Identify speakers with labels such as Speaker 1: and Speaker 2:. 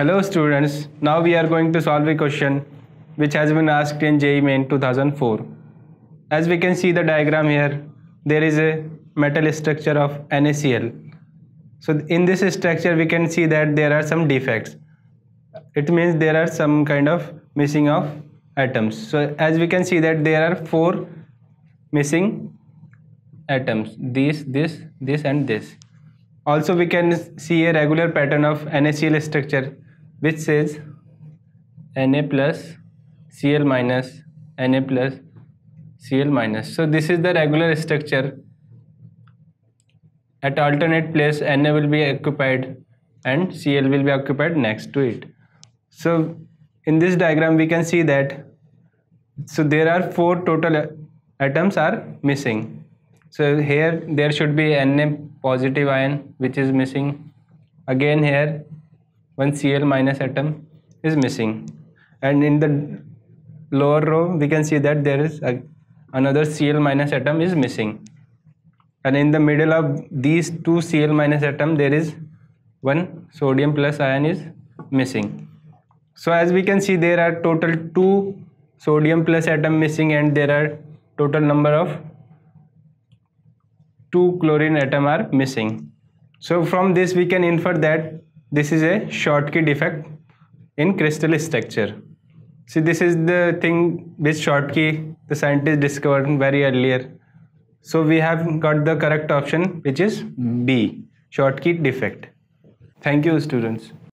Speaker 1: Hello students, now we are going to solve a question which has been asked in JEE Main 2004. As we can see the diagram here, there is a metal structure of NaCl. So in this structure we can see that there are some defects. It means there are some kind of missing of atoms. So as we can see that there are four missing atoms, this, this, this and this also we can see a regular pattern of NaCl structure which says Na plus Cl minus Na plus Cl minus. So this is the regular structure. At alternate place Na will be occupied and Cl will be occupied next to it. So in this diagram we can see that so there are four total atoms are missing so here there should be Na positive ion which is missing. Again here one Cl minus atom is missing. And in the lower row we can see that there is a, another Cl minus atom is missing. And in the middle of these two Cl minus atom there is one sodium plus ion is missing. So as we can see there are total two sodium plus atom missing and there are total number of two chlorine atom are missing. So from this we can infer that this is a Schottky defect in crystal structure. See this is the thing which Schottky the scientist discovered very earlier. So we have got the correct option which is B Schottky defect. Thank you students.